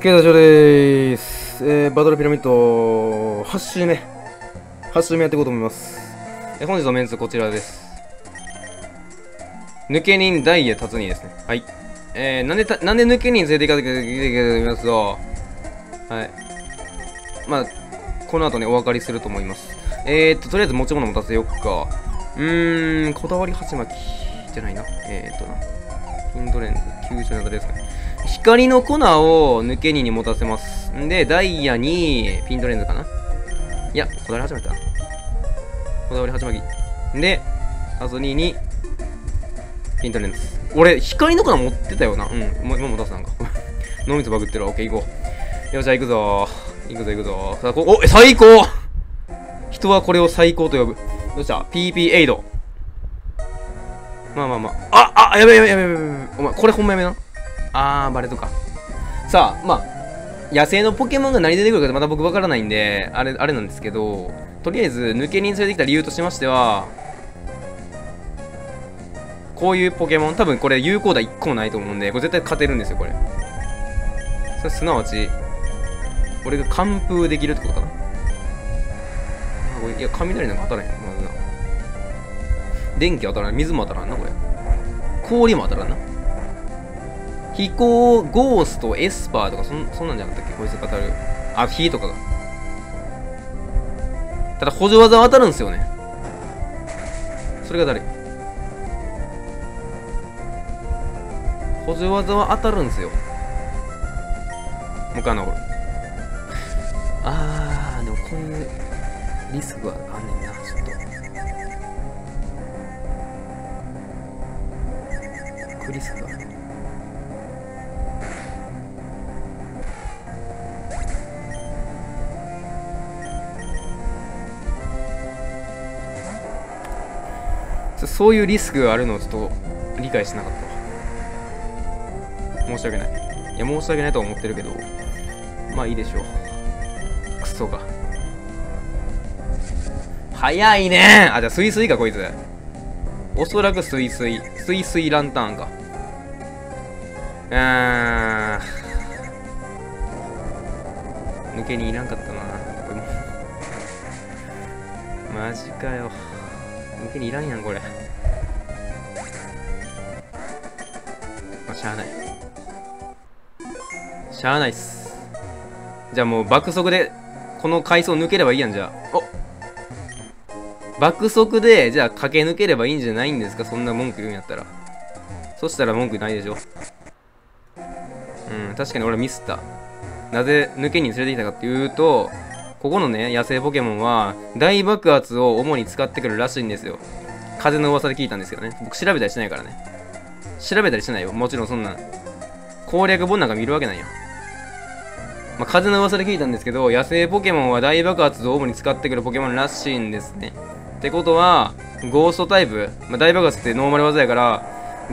ケイタジョでーす。えー、バトルピラミッド8周目。8周目やっていこうと思います。えー本日のメンツこちらです。抜け人ダイヤ達人ですね。はい。えー、なんでた、なんで抜け人連れて行かなきゃいけないかとますと、はい。まあ、この後ね、お分かりすると思います。えーっと、とりあえず持ち物持たせよっか。うーん、こだわり鉢巻きじゃないな。えーっとな。ピントレンズ、97ですかね。光の粉を抜けにに持たせます。んで、ダイヤにピントレンズかな？いや、こだわり始まった。こだわり始まり。で、アゾニーにピントレンズ。俺、光の粉持ってたよな。うん、もう今持たせなんか。脳みそバグってる。オッケー、行こう。よっしゃ、行くぞ行くぞ、行くぞさあ、こお、え最高人はこれを最高と呼ぶ。どうした ?PP エイド。まあまあまあ。あ、あ、やべやべやべやべやべ。お前、これほんまやめな。あー、バレとか。さあ、まあ、野生のポケモンが何出てくるかまだ僕わからないんで、あれ、あれなんですけど、とりあえず、抜け人連れてきた理由としましては、こういうポケモン、多分これ有効打1個もないと思うんで、これ絶対勝てるんですよ、これ。それすなわち、俺が完封できるってことかな。いや、雷なんか当たらへん、まずな。電気当たらん、水も当たらんな、これ。氷も当たらんな。飛行、ゴースト、エスパーとかそん、そんなんじゃなかったっけ？こいつが当たる。あ、火とかが。ただ補助技は当たるんですよね。それが誰？補助技は当たるんですよ。もう一回残る。あー、でもこういうリスクがあんねんな、ちょっと。クリスクがある。そういうリスクがあるのをちょっと理解しなかったわ。申し訳ない。いや申し訳ないとは思ってるけどまあいいでしょう。クソが。早いね。あじゃあスイスイかこいつ。おそらくスイスイ。スイスイランタンか。うーん。抜けにいらんかったな。これも。マジかよ。抜けにいらんやんこれ。しゃあないっす。じゃあもう爆速でこの階層抜ければいいやんじゃあ。お。爆速でじゃあ駆け抜ければいいんじゃないんですか？そんな文句言うんやったら。そしたら文句ないでしょ？うん確かに俺ミスった。なぜ抜けに連れてきたかっていうとここのね野生ポケモンは大爆発を主に使ってくるらしいんですよ。風の噂で聞いたんですけどね。僕調べたりしてないからね。調べたりしてないよ。もちろんそんな攻略本なんか見るわけないよまあ、風の噂で聞いたんですけど野生ポケモンは大爆発を主に使ってくるポケモンらしいんですね。ってことはゴーストタイプ、まあ、大爆発ってノーマル技やから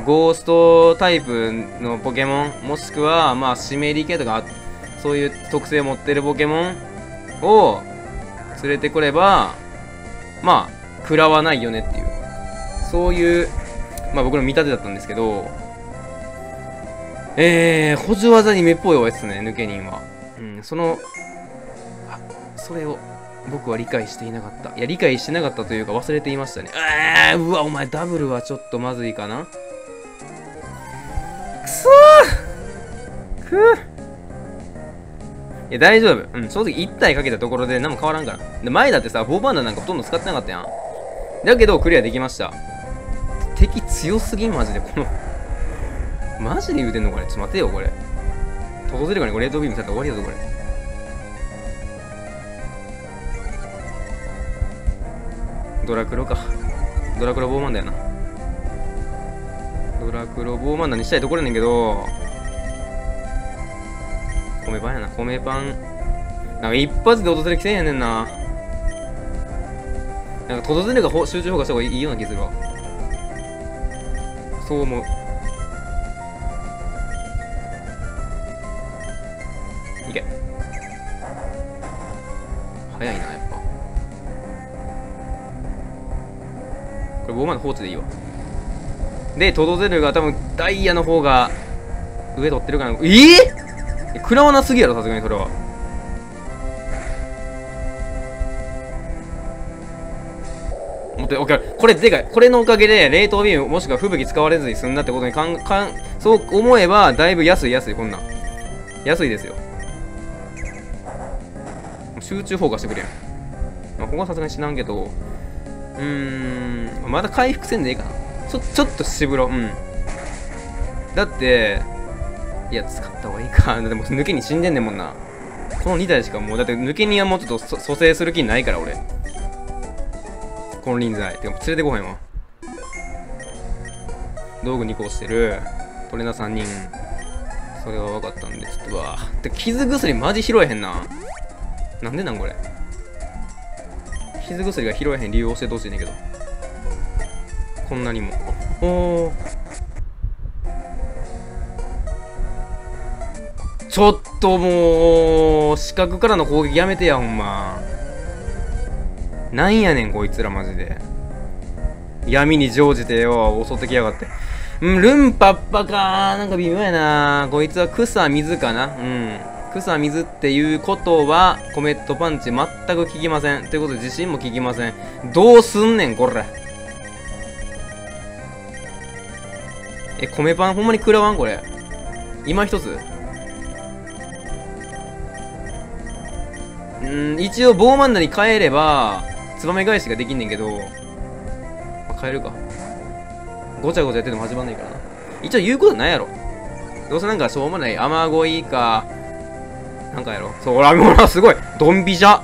ゴーストタイプのポケモンもしくはまあ湿り系とかそういう特性を持ってるポケモンを連れてくればまあ食らわないよねっていう。そういうまあ僕の見立てだったんですけどえー、補助技にめっぽいおやつですね抜け人は。うんそのあそれを僕は理解していなかったいや理解してなかったというか忘れていましたねえー、うわお前ダブルはちょっとまずいかなくそーくーいや、大丈夫。うん、正直1体かけたところで何も変わらんから。で、前だってさ、ボーバンダなんかほとんど使ってなかったやん。だけど、クリアできました。敵強すぎん、マジで。このマジで言うてんのこれ。ちょっと待てよ、これ。トコゼルガにこれ、レートビームされたら終わりだぞ、これ。ドラクロか。ドラクロボーマンだよな。ドラクロボーマンダにしたいところやねんけど、米パンやな、米パン。なんか一発で落とせる気せえへんねんな。なんか、トドゼルが集中砲火した方がいいような気するわ。そう思う。これ、ボーマンの放置でいいわ。で、トドゼルが多分、ダイヤの方が、上取ってるかな。えぇ、食らわなすぎやろさすがにそれは。もっとこれでかい。これのおかげで冷凍ビームもしくは吹雪使われずに済んだってことにかんかんそう思えばだいぶ安い安いこんなん。安いですよ。集中砲火してくれやん、まあ、ここはさすがに死なんけどうーん。まだ回復せんでええかな。ちょちょっとしぶろう。ん。だっていや使った方がいいか。でも抜けに死んでんねんもんな。この2体しかもうだって抜けにはもうちょっと蘇生する気ないから俺。金輪際。てか連れてこへんわ。道具2個してる。トレーナー3人。それは分かったんでちょっとわて傷薬マジ拾えへんな。なんでなんこれ。傷薬が拾えへん理由を教えてほしいねんけど。こんなにも。おおちょっともう視覚からの攻撃やめてやほんま。なんやねんこいつらマジで。闇に乗じてよ襲ってきやがって。うんルンパッパかなんか微妙やなこいつは草水かな。うん。草水っていうことはコメットパンチ全く効きません。ということで自信も効きません。どうすんねんこれえ米パンほんまに食らわんこれ。今一つ。うん一応棒マンダに変えればツバメ返しができんねんけど、まあ、変えるか。ごちゃごちゃやってても始まんないからな。一応言うことないやろ。どうせなんかしょうもない雨乞いかなんかやろ。そうほらほらすごい。ドンビジャ。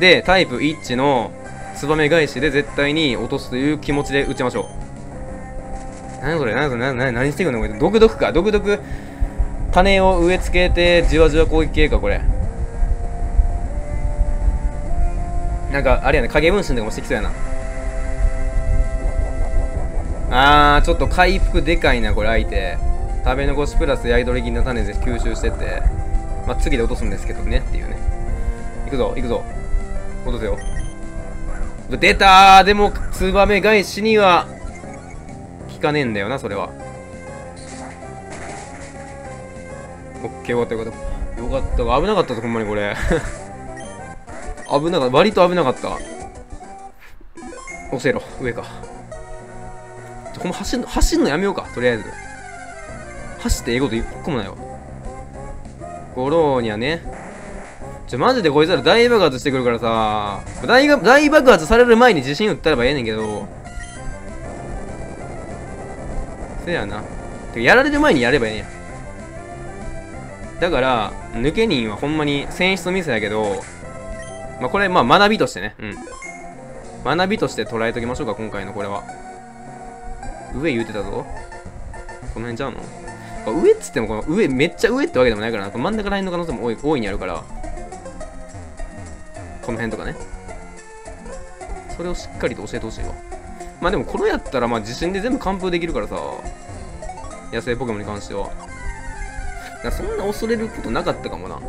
でタイプ1のツバメ返しで絶対に落とすという気持ちで打ちましょう。何それ？何それ？何何何してくんの？これ。毒毒か。毒毒種を植え付けてじわじわ攻撃系かこれ。なんかあれやね。影分身とかもしてきそうやな。あーちょっと回復でかいなこれ相手。食べ残しプラスヤイドリギンの種で吸収してってまあ次で落とすんですけどねっていうね。いくぞいくぞ。落とせよ。出たー。でもツバメ返しには効かねえんだよなそれは。オッケーよかったよかった。よかった危なかったぞほんまにこれ。危なかった。割と危なかった。押せろ上か。ほんま走んの走んのやめようかとりあえず。走ってええこと一個もないわ。ゴローニャね。ちょマジでこいつら大爆発してくるからさ。大が大爆発される前に自信打ったればええねんけど。せやな。てやられる前にやればええん。だから抜け人はほんまに選出ミスやけど。まあこれまあ学びとしてね。うん。学びとして捉えときましょうか今回のこれは。上言うてたぞ。この辺ちゃうの？上っつってもこの上めっちゃ上ってわけでもないからな真ん中ら辺の可能性も多い大いにあるから。この辺とかね。それをしっかりと教えてほしいわ。まあでもこれやったらまあ自信で全部完封できるからさ。野生ポケモンに関しては。そんな恐れることなかったかもな。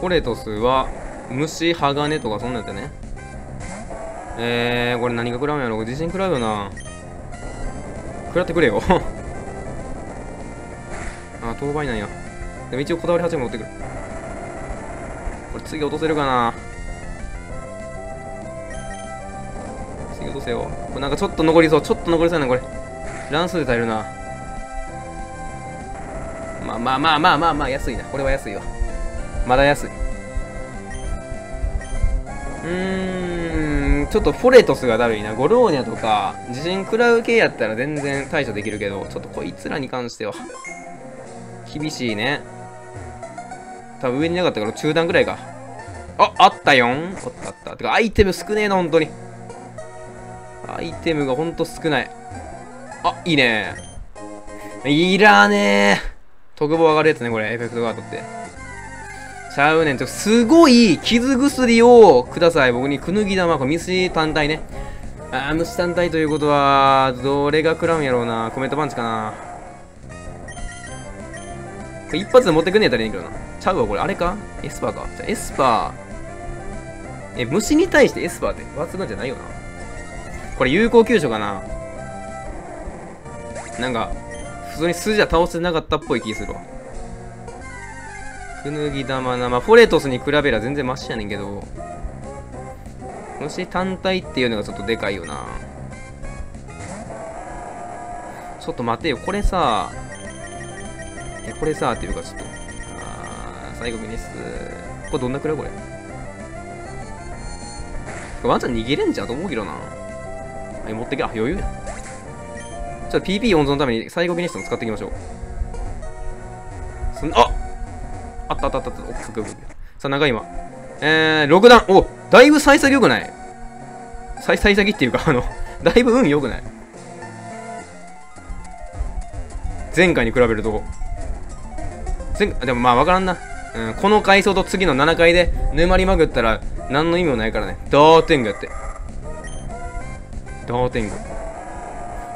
コレトスは虫鋼とかそんなんやったね。えー、これ何が食らうんやろ自信食らうよな。食らってくれよ。あ、当倍なんや。でも一応こだわり8も持ってくる。これ次落とせるかな次落とせよ。これなんかちょっと残りそう。ちょっと残りそうやな、これ。乱数で耐えるな。まあまあまあまあまあまあ、安いな。これは安いわ。まだ安い。うーん、ちょっとフォレトスがだるいな。ゴローニャとか、地震食らう系やったら全然対処できるけど、ちょっとこいつらに関しては。厳しいね。多分上になかったから中段ぐらいか。あ、あったよん。あったあった。てか、アイテム少ねえな、本当に。アイテムがほんと少ない。あ、いいね。いらねえ。特防上がるやつね、これ。エフェクトガードって。ちゃうねん。ちょ、すごい傷薬をください。僕にクヌギダマ、これ虫単体ね。あー、虫単体ということは、どれが食らうんやろうな。コメットパンチかな。一発で持ってくんねやったらいいけどな。ちゃうわ、これ、あれか？エスパーか。じゃエスパー。え、虫に対してエスパーって抜群じゃないよな。これ有効急所かななんか、普通に数字は倒せなかったっぽい気するわ。くぬぎ玉な、ま、フォレトスに比べりゃ全然マシやねんけど、もし単体っていうのがちょっとでかいよな。ちょっと待てよ、これさ、え、これさ、っていうかちょっと、あー、最後ミニス。これどんなくらいこれ？ワンちゃん逃げれんじゃんと思うけどな。はい、持ってけ、あ、余裕や。ちょっと PP 温存のために最後ビニストン使っていきましょう。すんああったあったあったあった。おっくくくさあ、長い今。えー、6段。おだいぶ幸先良くない幸幸先っていうか、あの、だいぶ運良くない前回に比べると。でもまあ分からんな。うん、この階層と次の7階で沼りまぐったら何の意味もないからね。ダーテングやって。ダーテング。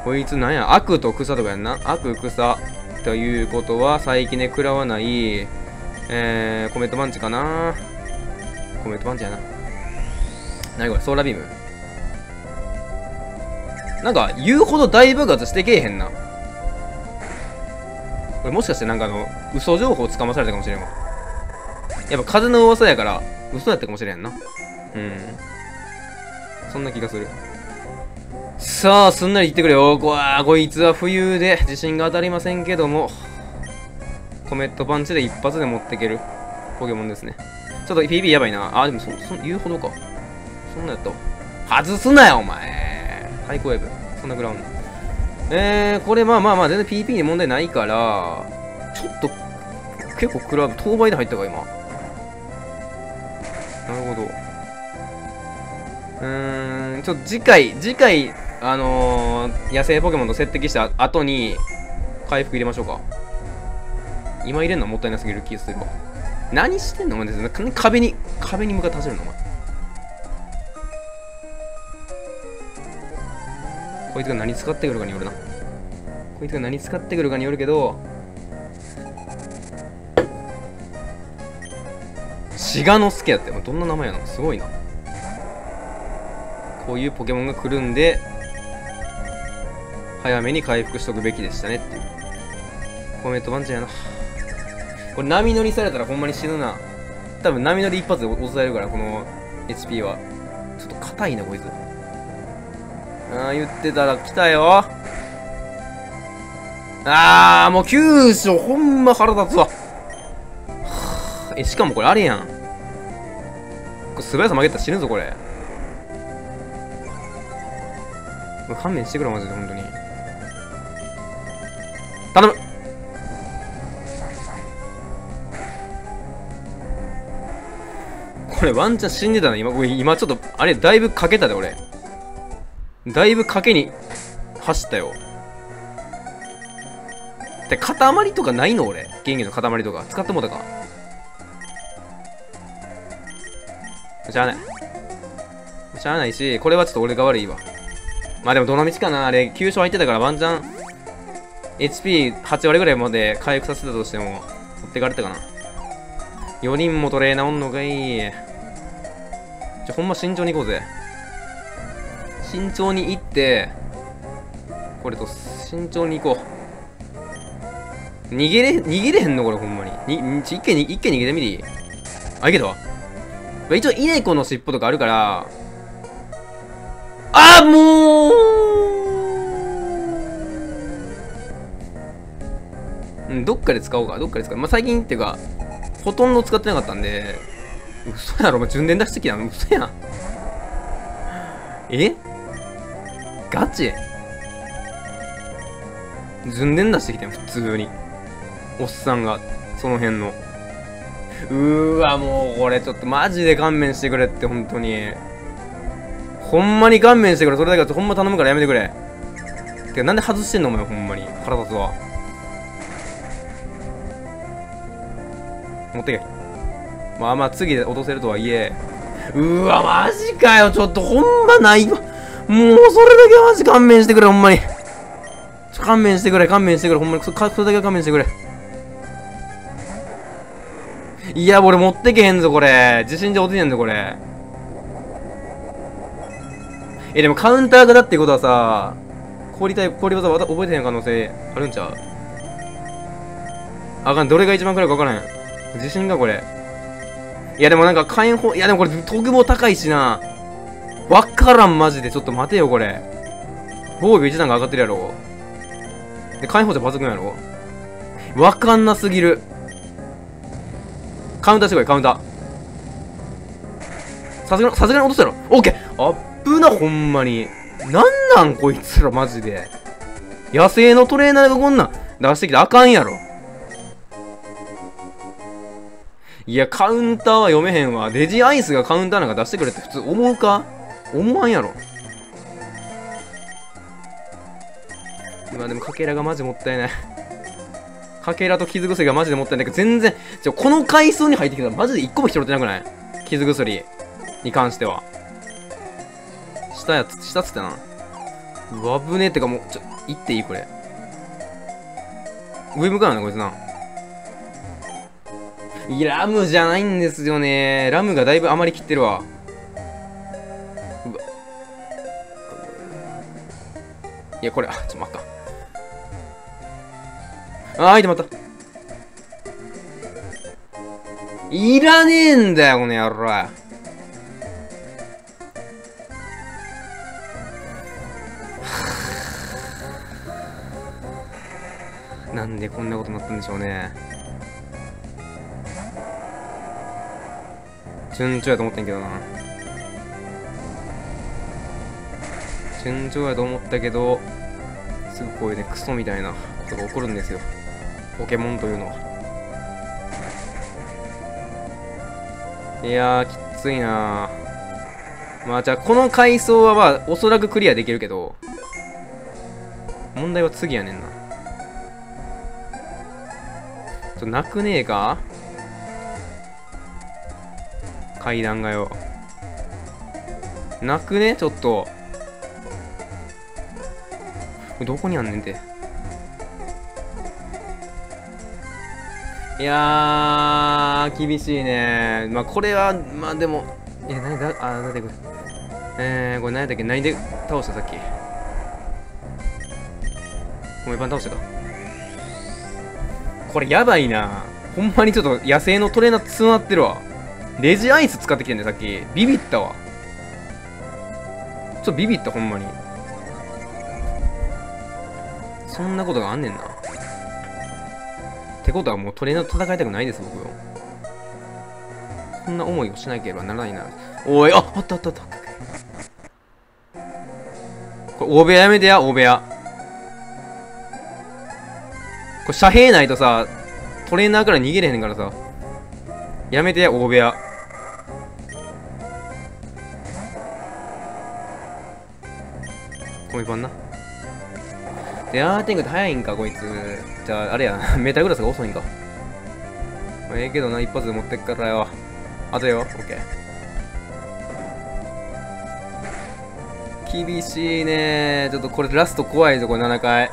こいつなんや？悪と草とかやんな。悪草。ということは、最近ね、食らわない、えー、コメントパンチかなコメントパンチやな。なにこれ、ソーラービーム？なんか、言うほど大爆発してけえへんな。これもしかしてなんかあの、嘘情報つかまされたかもしれんわ。やっぱ風の噂やから、嘘やったかもしれんな。うん。そんな気がする。さあ、すんなり言ってくれよ。わ、こいつは冬で自信が当たりませんけども、コメットパンチで一発で持っていけるポケモンですね。ちょっと PB やばいな。あ、でもそ、そ、言うほどか。そんなやった。外すなよ、お前。最高ウェブ。そんなグラウンド。えー、これまあまあまあ、全然 PP に問題ないから、ちょっと、結構クラブ、当倍で入ったか、今。なるほど。うーん、ちょっと次回、次回、あのー、野生ポケモンと接敵した後に、回復入れましょうか。今入れんのはもったいなすぎる気がするわ。何してんのお前ですね。壁に、壁に向かって走るのお前。こいつが何使ってくるかによるな。こいつが何使ってくるかによるけど、シガノスケやって。どんな名前やの？すごいな。こういうポケモンが来るんで、早めに回復しとくべきでしたねっていう。コメントワンちゃんやな。これ波乗りされたらほんまに死ぬな。多分波乗り一発で抑えるから、この HP は。ちょっと硬いな、こいつ。あ、言ってたら来たよ。あー、もう急所ほんま腹立つわ。え、しかもこれあれやん。これ素早さ負けたら死ぬぞ、これ。勘弁してくれ、マジで、本当に。頼むこれワンチャン死んでたな、今、今ちょっと、あれ、だいぶかけたで、俺。だいぶ賭けに走ったよ。で、塊とかないの俺？元気の塊とか。使ってもうたか。しゃあない。しゃあないし、これはちょっと俺が悪いわ。まあでもどの道かなあれ、急所入ってたからワンチャン、HP8 割ぐらいまで回復させたとしても、持ってかれたかな。4人もトレーナーおんのかい。じゃ、ほんま慎重に行こうぜ。慎重に行って、これと、慎重に行こう。逃げれ、逃げれへんのこれほんまに。に、一軒に、一軒逃げてみていいあ、いけたわ。一応、イネコの尻尾とかあるから、あもううん、どっかで使おうか。どっかで使う。まあ、最近っていうか、ほとんど使ってなかったんで、嘘やろ、お前、順伝出してきたの嘘やん。え？ガチ？順伝出してきてん、普通に。おっさんが、その辺の。うーわ、もう、これちょっとマジで勘弁してくれって、本当に。ほんまに勘弁してくれ。それだけほんま頼むからやめてくれ。てか、なんで外してんのお前、ほんまに。腹立つわ。持ってけ。まあまあ、次で落とせるとはいえ。うーわ、マジかよ。ちょっとほんまないわ。もうそれだけはマジ勘弁してくれ、ほんまに。勘弁してくれ、勘弁してくれ、ほんまに。それだけは勘弁してくれ。いや、俺持ってけへんぞ、これ。自信じゃ落ちてんぞ、これ。え、でもカウンターがだってことはさ、氷タイプ、氷技覚えてへん可能性あるんちゃう？あかん、どれが一番暗いか分からへん。自信がこれ。いやでもなんか火炎砲、いやでもこれ特防高いしな。わからん、マジで。ちょっと待てよ、これ。防御一段が上がってるやろ。で、火炎砲って抜群やろ。わかんなすぎる。カウンターしてこい、カウンター。さすが、さすがに落としたやろ。オッケーあっぶな、ほんまに。なんなん、こいつら、マジで。野生のトレーナーがこんなん出してきてあかんやろ。いや、カウンターは読めへんわ。レジアイスがカウンターなんか出してくれって普通思うか？思わんやろ。今でもかけらがマジもったいない。かけらと傷薬がマジでもったいないけど、全然、じゃこの階層に入ってきたらマジで一個も拾ってなくない？傷薬に関しては。下やつ、下つってな。うわ、ぶねってかもう、ちょ、行っていいこれ。上向かないな、こいつな。い、ラムじゃないんですよね。ラムがだいぶ余りきってる。わ。いや、これ、あ、ちょっと待っか。あー、いてまった。いらねえんだよ、この野郎。なんでこんなことになったんでしょうね。順調やと思ったんけどな。順調やと思ったけど、すぐこういうね、クソみたいなことが起こるんですよ。ポケモンというのは。いやー、きついなまあじゃあ、この階層はまあ、おそらくクリアできるけど、問題は次やねんな。ちょっと泣くねえか？階段がよ。泣くね？ちょっと。どこにあんねんて。いやー、厳しいね。まあ、これは、まあでも、え、何だ、あ、なんでこれ。えー、これ何だっけ？何で倒したさっき？米パン倒したか。これやばいな。ほんまにちょっと野生のトレーナー詰まってるわ。レジアイス使ってきてんねさっき。ビビったわ。ちょっとビビった、ほんまに。そんなことがあんねんな。ってことはもうトレーナーと戦いたくないです、僕よ。そんな思いをしなければならないな。おい、あ、あったあったあった。これ、大部屋やめてや、大部屋。これ、遮蔽ないとさ、トレーナーから逃げれへんからさ。やめてや、大部屋。で、アーティングって早いんか、こいつ。じゃあ、あれやな。メタグラスが遅いんか。まあ、ええけどな、一発で持ってっからよ。当てよ。オッケー。厳しいねちょっとこれラスト怖いぞ、これ7回。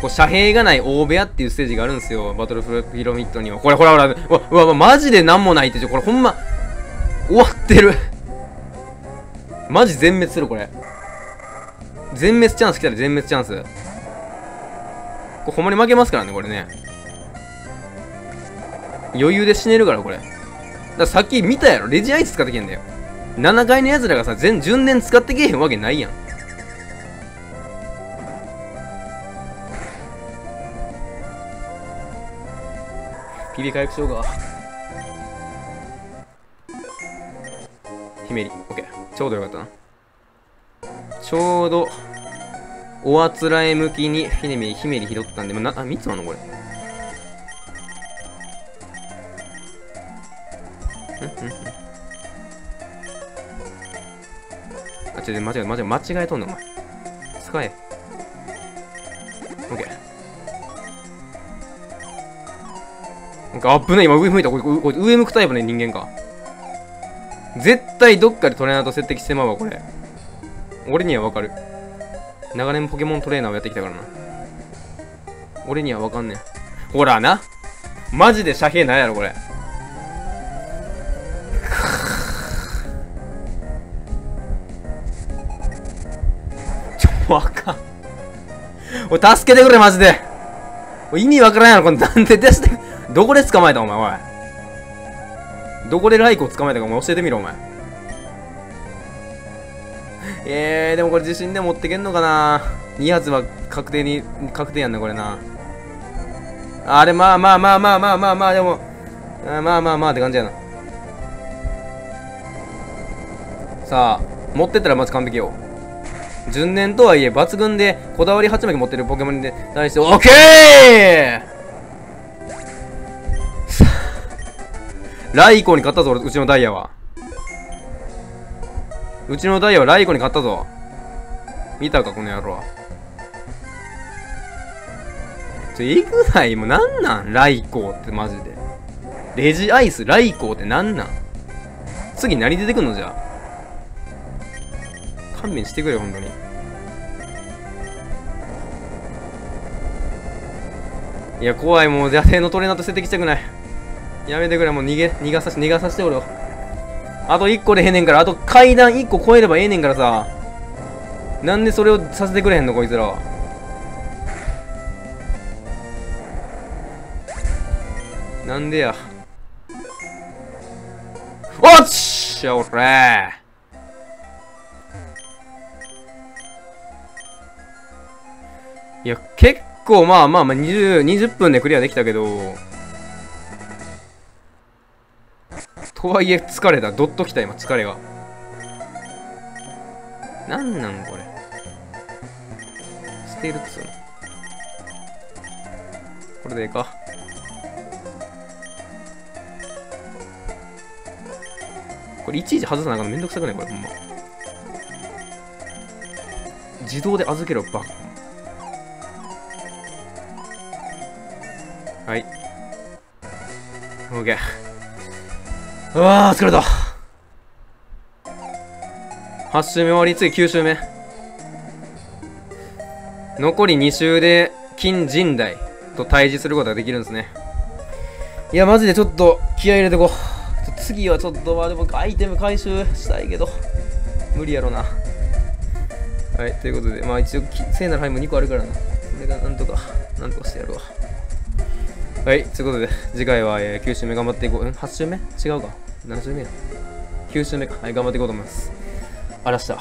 こう、遮蔽がない大部屋っていうステージがあるんですよ。バトルフピラミッドには。これ、ほらほら、うわ、うわ、マジで何もないって、ちょこれほんま、終わってるマジ全滅する、これ。全滅チャンス来たら全滅チャンス。これほんまに負けますからね、これね。余裕で死ねるから、これ。だからさっき見たやろ。レジアイス使ってけんだよ。7階の奴らがさ、全、順年使ってけえへんわけないやん。ピリ回復しようか。ひめり。オッケー。ちょうどよかったな。ちょうど、おあつらえ向きにひねみひめり拾ったんで、まあ、な、あ、3つあんの？これ。んんんあ、違う、間違え、間違え、間違えとんねん、お前。使え。オッケー。なんか、あっぶね、今上向いた。これ、これ上向くタイプね、人間か。絶対どっかでトレーナーと接敵してまうわ、これ。俺にはわかる。長年ポケモントレーナーをやってきたからな。俺にはわかんねん。ほらな。マジで遮蔽ないやろ、これ。ちょ、わかん。おい、助けてくれ、マジで。意味わからんやろ、これなんで出して、どこで捕まえたお前、おい。どこでライコを捕まえたかお前教えてみろ、お前。えー、でもこれ自信で持ってけんのかな ?2 発は確定に、確定やんな、これな。あれ、まあまあまあまあまあまあまあ、でも、あまあまあまあって感じやな。さあ、持ってったらまず完璧よ。順年とはいえ抜群でこだわり8枚持ってるポケモンに対してオッケーライコに勝ったぞ、うちのダイヤは。うちのダイヤはライコに勝ったぞ。見たか、この野郎。ちょ、えぐないもうなんなん？ライコってマジで。レジアイス、ライコってなんなん？次何出てくんのじゃ。勘弁してくれよ、本当に。いや、怖い、もう、野生のトレーナーと捨ててきたくない。やめてくれ、もう逃げ、逃がさし、逃がさせておろ。あと1個でええねんから、あと階段1個超えればええねんからさ。なんでそれをさせてくれへんの、こいつら。なんでや。おっしゃ、おらいや、結構まあまあまあ20、20分でクリアできたけど、とはいえ疲れた。ドッときた今、疲れが。なんなんこれ。捨てるっつうの。これでいいか。これいちいち外さなあかんのめんどくさくないこれほんま。自動で預けろ、バカ。はい。オッケー。うわー、疲れた。8周目終わり、次9周目。残り2周で金神代と対峙することができるんですね。いや、マジでちょっと気合入れてこう。次はちょっと、まあでもアイテム回収したいけど、無理やろな。はい、ということで、まあ一応、聖なるハイも2個あるからな。これがなんとか、なんとかしてやるわ。はい、ということで、次回は、えー、9週目頑張っていこう。ん ?8 週目？違うか。何週目や ?9 週目か。はい、頑張っていこうと思います。あらした。